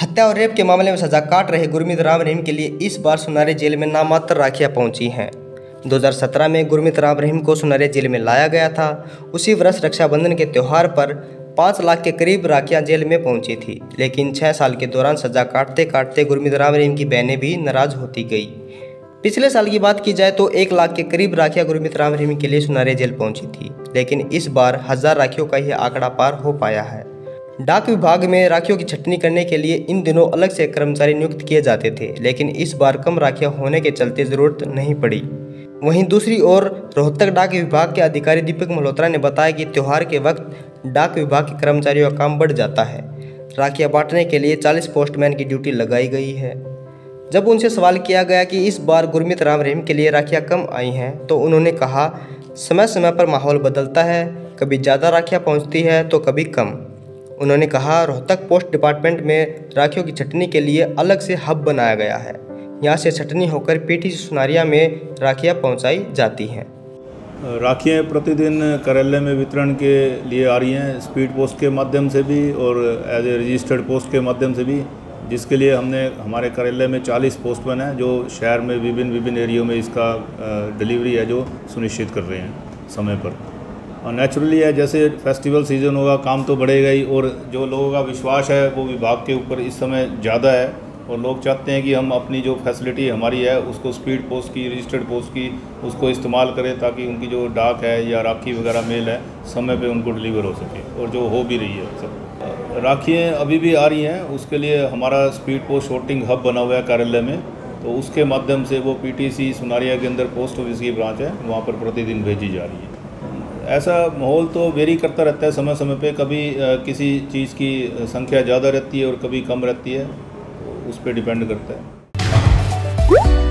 हत्या और रेप के मामले में सजा काट रहे गुरमीत राम रहीम के लिए इस बार सुनारे जेल में नामात्र राखियाँ पहुँची हैं। 2017 में गुरमीत राम रहीम को सुनारे जेल में लाया गया था। उसी वर्ष रक्षाबंधन के त्यौहार पर पाँच लाख के करीब राखियाँ जेल में पहुँची थी। लेकिन छः साल के दौरान सजा काटते काटते गुरमीत राम रहीम की बहनें भी नाराज़ होती गई। पिछले साल की बात की जाए तो एक लाख के करीब राखियाँ गुरमीत राम रहीम के लिए सुनारे जेल पहुँची थी। लेकिन इस बार हज़ार राखियों का ही आंकड़ा पार हो पाया है। डाक विभाग में राखियों की छटनी करने के लिए इन दिनों अलग से कर्मचारी नियुक्त किए जाते थे, लेकिन इस बार कम राखियाँ होने के चलते ज़रूरत नहीं पड़ी। वहीं दूसरी ओर, रोहतक डाक विभाग के अधिकारी दीपक मल्होत्रा ने बताया कि त्यौहार के वक्त डाक विभाग के कर्मचारियों का काम बढ़ जाता है। राखियाँ बांटने के लिए 40 पोस्टमैन की ड्यूटी लगाई गई है। जब उनसे सवाल किया गया कि इस बार गुरमित राम रहीम के लिए राखियाँ कम आई हैं तो उन्होंने कहा समय समय पर माहौल बदलता है, कभी ज़्यादा राखियाँ पहुँचती है तो कभी कम। उन्होंने कहा, रोहतक पोस्ट डिपार्टमेंट में राखियों की छटनी के लिए अलग से हब बनाया गया है। यहाँ से छटनी होकर पीटी सुनारिया में राखियाँ पहुँचाई जाती हैं। राखियाँ प्रतिदिन कार्यालय में वितरण के लिए आ रही हैं, स्पीड पोस्ट के माध्यम से भी और एज ए रजिस्टर्ड पोस्ट के माध्यम से भी, जिसके लिए हमने, हमारे कार्यालय में 40 पोस्टमैन हैं, जो शहर में विभिन्न विभिन्न एरियो में इसका डिलीवरी है, जो सुनिश्चित कर रहे हैं समय पर। और नेचुरली है, जैसे फेस्टिवल सीज़न होगा, काम तो बढ़ेगा ही, और जो लोगों का विश्वास है, वो विभाग के ऊपर इस समय ज़्यादा है, और लोग चाहते हैं कि हम अपनी जो फैसिलिटी हमारी है, उसको स्पीड पोस्ट की रजिस्टर्ड पोस्ट की, उसको इस्तेमाल करें, ताकि उनकी जो डाक है या राखी वगैरह मेल है, समय पे उनको डिलीवर हो सके, और जो हो भी रही है सब। राखियाँ अभी भी आ रही हैं, उसके लिए हमारा स्पीड पोस्ट शॉर्टिंग हब बना हुआ है कार्यालय में तो उसके माध्यम से वो पीटीसी सुनारिया के अंदर पोस्ट ऑफ़िस की ब्रांच है, वहाँ पर प्रतिदिन भेजी जा रही है। ऐसा माहौल तो वेरी करता रहता है समय समय पे, कभी किसी चीज़ की संख्या ज़्यादा रहती है और कभी कम रहती है तो उस पर डिपेंड करता है।